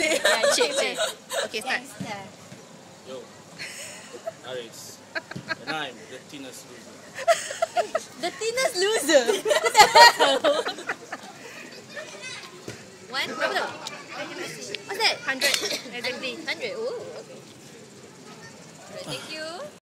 Cik. Ya, cik, cik. Okay, start. Yo. Harris. And I'm the thinnest loser. the thinnest loser? One, berapa tu?